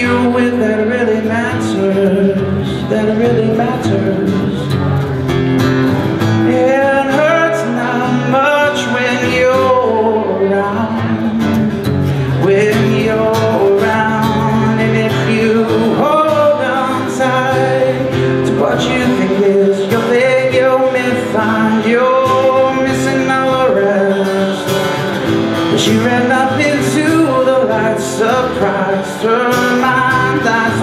you with that really matters, that really matters. It hurts not much when you're around, when you're around. And if you hold on tight to what you think is your thing, you may find you're missing all the rest. But she ran up into the light, surprised her.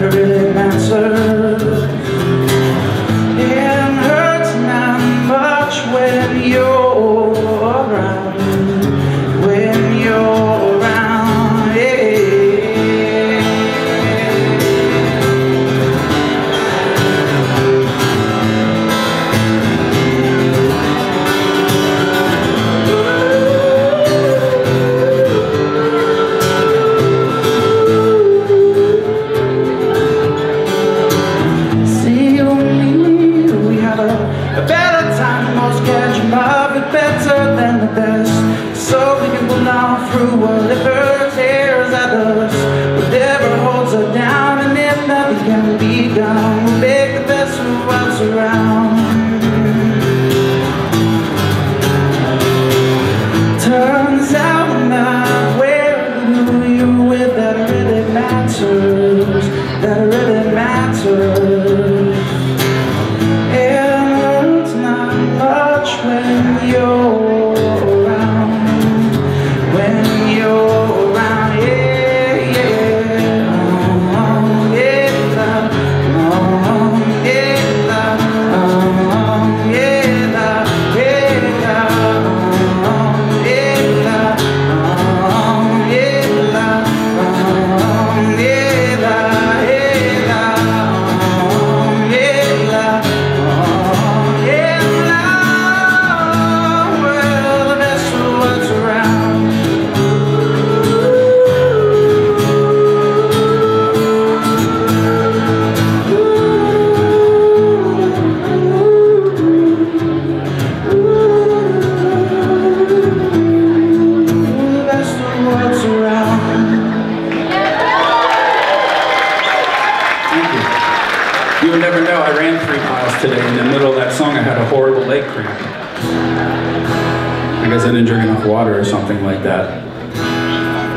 never really the best So you will now through whatever tears at us Whatever holds her down and if nothing can be done. what's around. Thank you. You'll never know, I ran three miles today. In the middle of that song, I had a horrible leg cramp. I guess I didn't drink enough water or something like that.